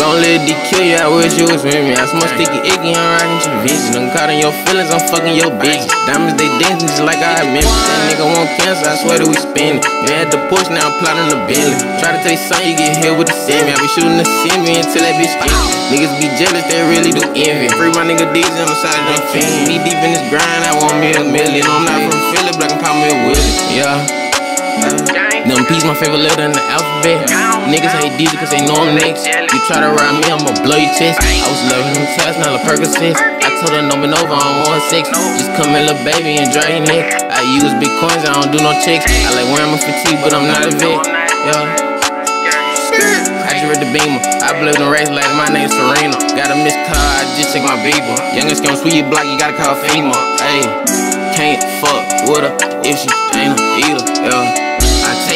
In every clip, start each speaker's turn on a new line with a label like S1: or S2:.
S1: Long live DQ, yeah, I wish you was with me. I smoke sticky icky, I'm rockin' your vision. I'm caught in your feelings, I'm fucking your bitch. Diamonds, they dancing just like I remember. That nigga want cancer, I swear that we spin it. You had the push, now I'm plotting the Bentley. Try to you something, you get hit with the semi. I be shooting the semi until that bitch get Niggas be jealous, they really do envy. Free my nigga D's on the side of them fiend. Me deep in this grind, I want me a million. I'm not from Philly, but I can pop me a Willie. Yeah. Them P's my favorite letter in the alphabet. Niggas hate Deezy cause they know I'm next. You try to ride me, I'ma blow your chest. I was loving them tests, not a Percocet. I told her no been over, I don't want sex. Just come in, little baby, and dry your neck. I use big coins, I don't do no checks. I like wearing my fatigue, but I'm not a vet. Yeah. I just read the beamer. I believe in race like my name's Serena. Got a missed car, I just check my beeper. Youngest gon' sweet block, you gotta call FEMA. Ayy, can't fuck with her if she ain't a eater. Yeah.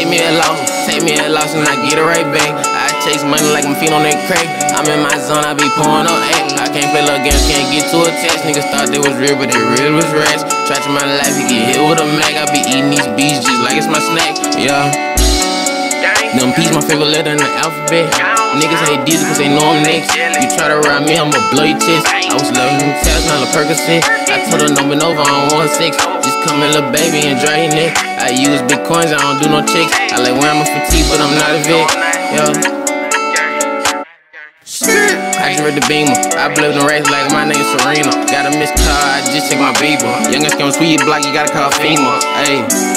S1: Take me a loss, take me a loss, and I get it right back. I chase money like I'm feet on that crack. I'm in my zone, I be pouring up act. I can't play little games, can't get too attached. Niggas thought they was real, but they real was rats. Try to my life, you get hit with a mag. I be eating these beats just like it's my snack. Yeah. Them P's my favorite letter in the alphabet. Niggas hate Deezy cause they know I'm next. You try to ride me, I'ma blow your chest. I was loving them tabs, not a Percocet. I told her no been over, I don't want sex. Just come in, little baby, and dry your neck. I use big coins, I don't do no checks. I like wearing my fatigue, but I'm not a vet. Yeah. I just read the beamer. I believe in race like my name's Serena. Got a missed car, I just check my beeper. Youngest come sweet block, you gotta call FEMA. Ayy.